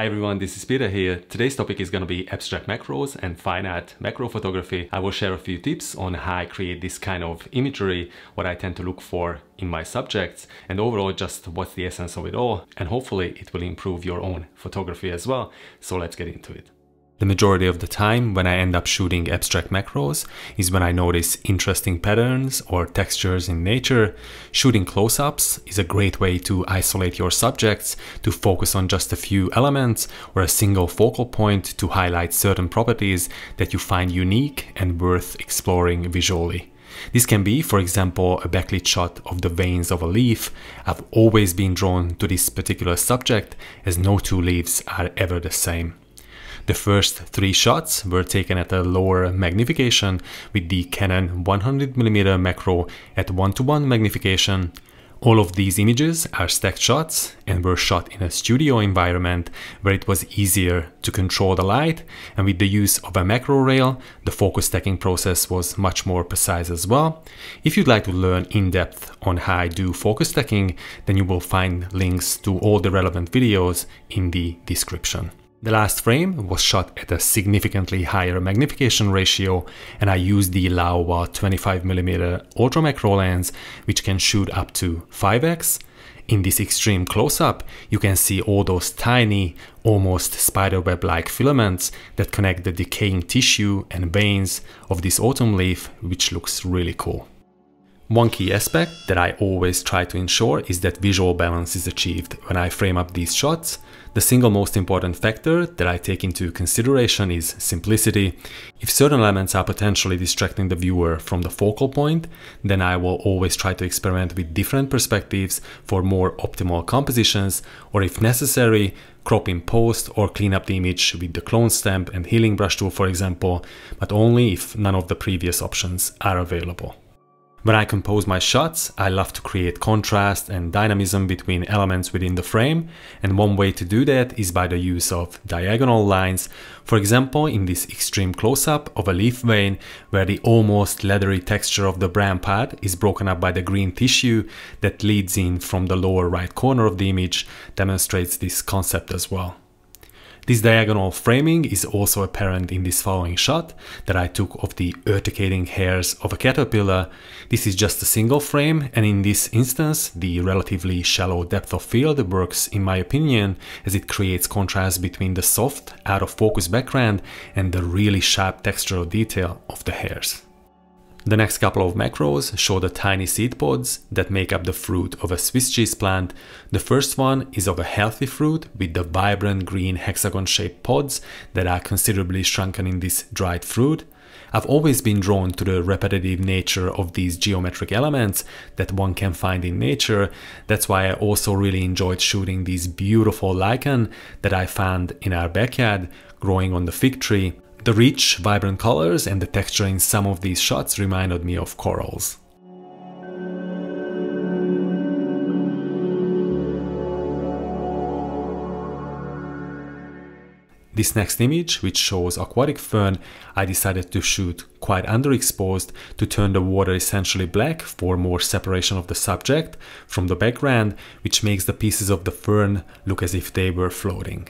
Hi everyone, this is Peter here. Today's topic is going to be abstract macros and fine art macro photography. I will share a few tips on how I create this kind of imagery, what I tend to look for in my subjects, and overall just what's the essence of it all. And hopefully it will improve your own photography as well. So let's get into it. The majority of the time when I end up shooting abstract macros is when I notice interesting patterns or textures in nature. Shooting close-ups is a great way to isolate your subjects, to focus on just a few elements or a single focal point to highlight certain properties that you find unique and worth exploring visually. This can be, for example, a backlit shot of the veins of a leaf. I've always been drawn to this particular subject as no two leaves are ever the same. The first three shots were taken at a lower magnification with the Canon 100mm macro at 1 to 1 magnification. All of these images are stacked shots and were shot in a studio environment where it was easier to control the light and with the use of a macro rail, the focus stacking process was much more precise as well. If you'd like to learn in depth on how I do focus stacking, then you will find links to all the relevant videos in the description. The last frame was shot at a significantly higher magnification ratio and I used the Laowa 25mm ultra macro lens which can shoot up to 5x. In this extreme close-up you can see all those tiny, almost spiderweb-like filaments that connect the decaying tissue and veins of this autumn leaf which looks really cool. One key aspect that I always try to ensure is that visual balance is achieved when I frame up these shots. The single most important factor that I take into consideration is simplicity. If certain elements are potentially distracting the viewer from the focal point, then I will always try to experiment with different perspectives for more optimal compositions, or if necessary, crop in post or clean up the image with the clone stamp and healing brush tool for example, but only if none of the previous options are available. When I compose my shots, I love to create contrast and dynamism between elements within the frame, and one way to do that is by the use of diagonal lines, for example in this extreme close-up of a leaf vein where the almost leathery texture of the bran pad is broken up by the green tissue that leads in from the lower right corner of the image demonstrates this concept as well. This diagonal framing is also apparent in this following shot that I took of the urticating hairs of a caterpillar. This is just a single frame and in this instance the relatively shallow depth of field works in my opinion as it creates contrast between the soft out of focus background and the really sharp textural detail of the hairs. The next couple of macros show the tiny seed pods that make up the fruit of a Swiss cheese plant. The first one is of a healthy fruit with the vibrant green hexagon shaped pods that are considerably shrunken in this dried fruit. I've always been drawn to the repetitive nature of these geometric elements that one can find in nature. That's why I also really enjoyed shooting these beautiful lichen that I found in our backyard growing on the fig tree. The rich, vibrant colors and the texture in some of these shots reminded me of corals. This next image, which shows aquatic fern, I decided to shoot quite underexposed to turn the water essentially black for more separation of the subject from the background, which makes the pieces of the fern look as if they were floating.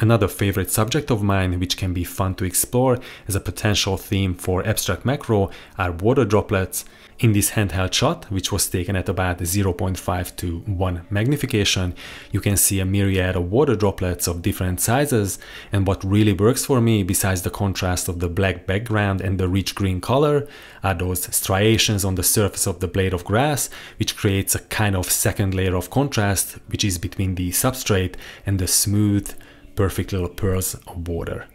Another favorite subject of mine which can be fun to explore as a potential theme for abstract macro are water droplets. In this handheld shot, which was taken at about 0.5 to 1 magnification, you can see a myriad of water droplets of different sizes and what really works for me besides the contrast of the black background and the rich green color are those striations on the surface of the blade of grass which creates a kind of second layer of contrast which is between the substrate and the smooth perfect little pearls of water.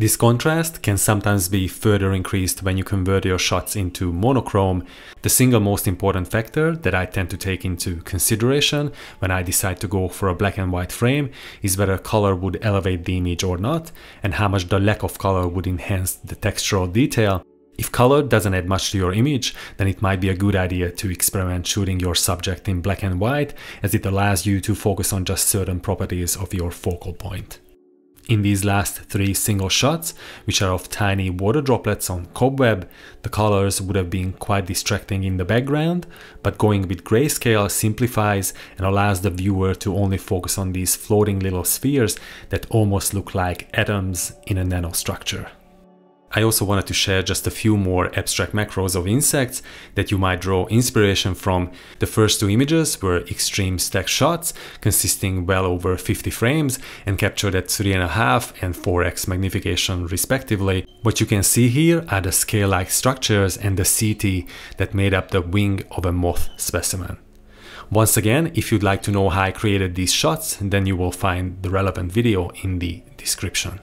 This contrast can sometimes be further increased when you convert your shots into monochrome. The single most important factor that I tend to take into consideration when I decide to go for a black and white frame is whether color would elevate the image or not, and how much the lack of color would enhance the textural detail. If color doesn't add much to your image, then it might be a good idea to experiment shooting your subject in black and white as it allows you to focus on just certain properties of your focal point. In these last three single shots, which are of tiny water droplets on cobweb, the colors would have been quite distracting in the background, but going with grayscale simplifies and allows the viewer to only focus on these floating little spheres that almost look like atoms in a nanostructure. I also wanted to share just a few more abstract macros of insects that you might draw inspiration from. The first two images were extreme stack shots consisting well over 50 frames and captured at 3.5 and 4x magnification respectively. What you can see here are the scale-like structures and the setae that made up the wing of a moth specimen. Once again, if you'd like to know how I created these shots, then you will find the relevant video in the description.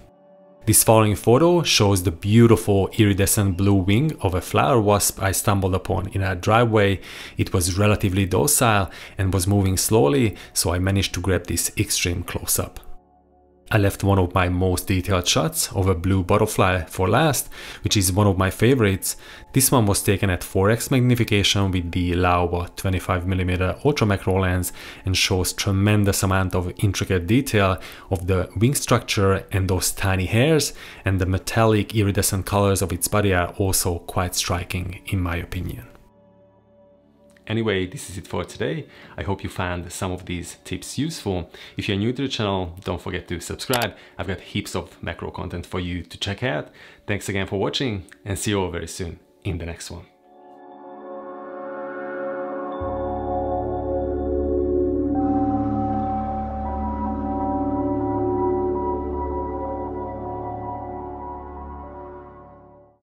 This following photo shows the beautiful iridescent blue wing of a flower wasp I stumbled upon in a driveway. It was relatively docile and was moving slowly, so I managed to grab this extreme close-up. I left one of my most detailed shots of a blue butterfly for last, which is one of my favorites. This one was taken at 4x magnification with the Laowa 25mm ultra macro lens and shows tremendous amount of intricate detail of the wing structure and those tiny hairs and the metallic iridescent colors of its body are also quite striking in my opinion. Anyway, this is it for today. I hope you found some of these tips useful. If you're new to the channel, don't forget to subscribe. I've got heaps of macro content for you to check out. Thanks again for watching and see you all very soon in the next one.